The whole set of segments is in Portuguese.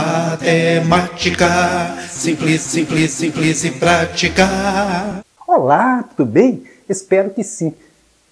Matemática, simples, simples, simples e prática. Olá, tudo bem? Espero que sim.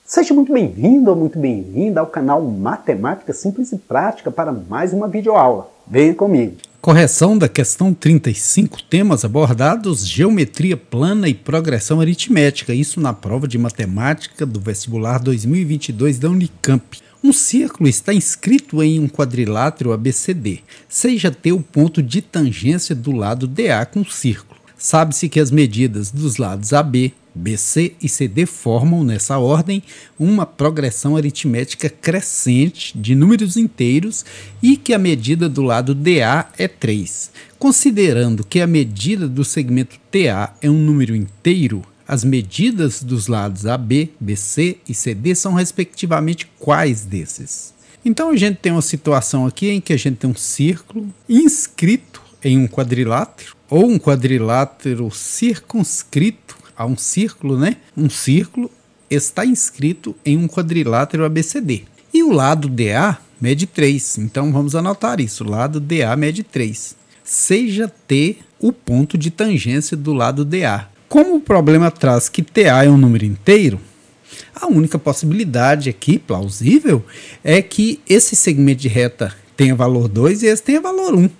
Seja muito bem-vindo ou muito bem-vinda ao canal Matemática Simples e Prática para mais uma videoaula. Venha comigo. Correção da questão 35, temas abordados: geometria plana e progressão aritmética. Isso na prova de matemática do vestibular 2022 da Unicamp. Um círculo está inscrito em um quadrilátero ABCD, seja T o ponto de tangência do lado DA com o círculo. Sabe-se que as medidas dos lados AB, BC e CD formam, nessa ordem, uma progressão aritmética crescente de números inteiros e que a medida do lado DA é 3. Considerando que a medida do segmento TA é um número inteiro, as medidas dos lados AB, BC e CD são respectivamente quais desses? Então a gente tem uma situação aqui em que a gente tem um círculo inscrito em um quadrilátero ou um quadrilátero circunscrito a um círculo, né? Um círculo está inscrito em um quadrilátero ABCD. E o lado DA mede 3. Então vamos anotar isso. O lado DA mede 3. Seja T o ponto de tangência do lado DA. Como o problema traz que TA é um número inteiro, a única possibilidade aqui, plausível, é que esse segmento de reta tenha valor 2 e esse tenha valor 1.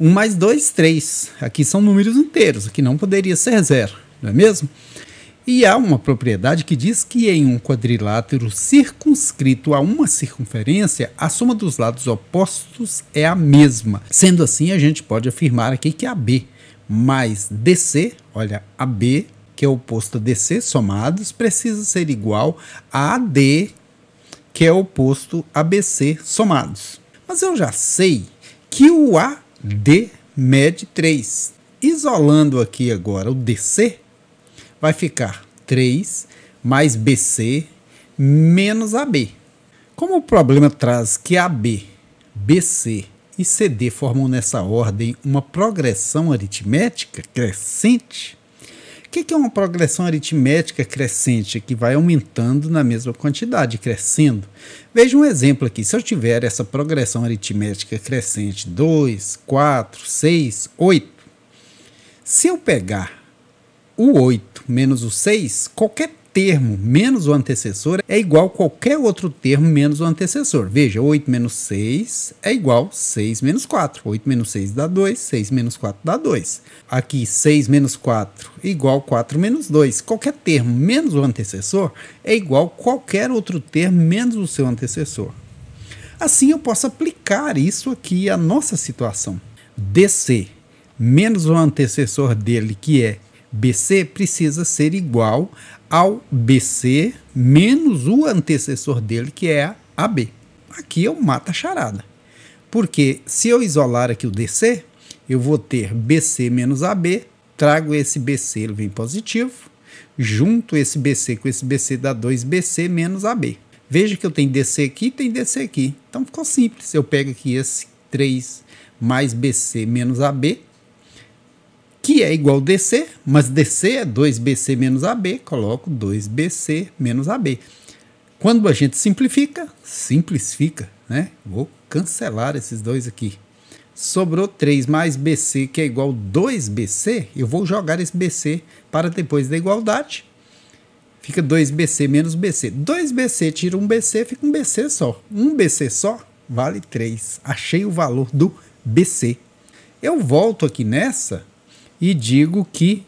1 mais 2, 3. Aqui são números inteiros, aqui não poderia ser zero, não é mesmo? E há uma propriedade que diz que em um quadrilátero circunscrito a uma circunferência, a soma dos lados opostos é a mesma. Sendo assim, a gente pode afirmar aqui que AB mais DC, olha, AB, que é oposto a DC, somados, precisa ser igual a AD, que é oposto a BC, somados. Mas eu já sei que o AD mede 3. Isolando aqui agora o DC, vai ficar 3 mais BC menos AB. Como o problema traz que AB, BC e CD formam nessa ordem uma progressão aritmética crescente. O que é uma progressão aritmética crescente? Que vai aumentando na mesma quantidade, crescendo. Veja um exemplo aqui. Se eu tiver essa progressão aritmética crescente 2, 4, 6, 8. Se eu pegar o 8 menos o 6, qualquer termo menos o antecessor é igual a qualquer outro termo menos o antecessor. Veja, 8 menos 6 é igual a 6 menos 4. 8 menos 6 dá 2, 6 menos 4 dá 2. Aqui, 6 menos 4 igual a 4 menos 2. Qualquer termo menos o antecessor é igual a qualquer outro termo menos o seu antecessor. Assim, eu posso aplicar isso aqui à nossa situação. DC menos o antecessor dele, que é BC, precisa ser igual ao BC menos o antecessor dele, que é a AB. Aqui eu mato a charada. Porque se eu isolar aqui o DC, eu vou ter BC menos AB, trago esse BC, ele vem positivo, junto esse BC com esse BC dá 2BC menos AB. Veja que eu tenho DC aqui tem DC aqui. Então ficou simples. Eu pego aqui esse 3 mais BC menos AB, que é igual DC, mas DC é 2BC menos AB, coloco 2BC menos AB. Quando a gente simplifica, simplifica, né? Vou cancelar esses dois aqui. Sobrou 3 mais BC, que é igual a 2BC, eu vou jogar esse BC para depois da igualdade. Fica 2BC menos BC. 2BC tira um BC, fica um BC só. Um BC só vale 3. Achei o valor do BC. Eu volto aqui nessa e digo que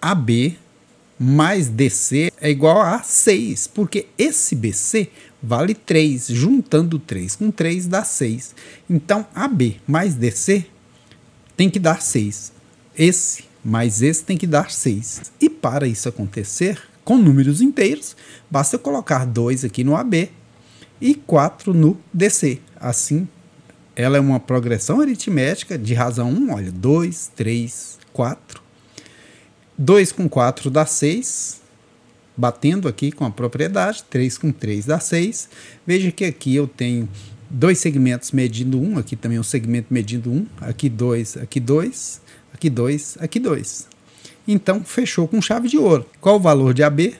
AB mais DC é igual a 6, porque esse BC vale 3, juntando 3 com 3 dá 6. Então, AB mais DC tem que dar 6. Esse mais esse tem que dar 6. E para isso acontecer, com números inteiros, basta colocar 2 aqui no AB e 4 no DC. Assim, ela é uma progressão aritmética de razão 1, olha, 2, 3, 4. 2 com 4 dá 6. Batendo aqui com a propriedade, 3 com 3 dá 6. Veja que aqui eu tenho dois segmentos medindo 1, aqui também um segmento medindo 1, aqui 2, aqui 2, aqui 2, aqui 2. Então, fechou com chave de ouro. Qual o valor de AB?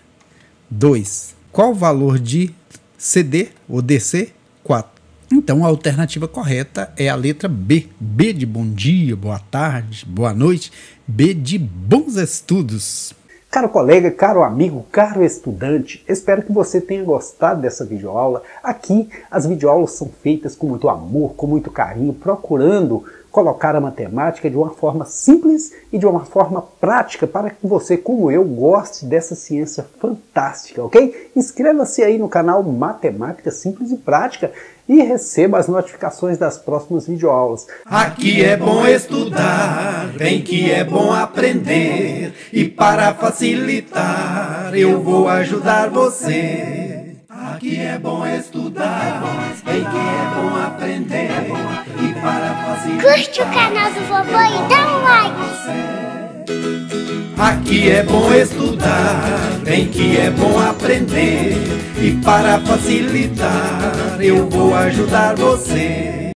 2. Qual o valor de CD ou DC? 4. Então a alternativa correta é a letra B. B de bom dia, boa tarde, boa noite. B de bons estudos. Caro colega, caro amigo, caro estudante, espero que você tenha gostado dessa videoaula. Aqui as videoaulas são feitas com muito amor, com muito carinho, procurando colocar a matemática de uma forma simples e de uma forma prática para que você, como eu, goste dessa ciência fantástica, ok? Inscreva-se aí no canal Matemática Simples e Prática e receba as notificações das próximas videoaulas. Aqui é bom estudar, bem que é bom aprender e para facilitar eu vou ajudar você. Aqui é bom estudar, bem que é bom aprender e para facilitar. Curte o canal do vovô e dá um like. Aqui é bom estudar, bem que é bom aprender e para facilitar eu vou ajudar você.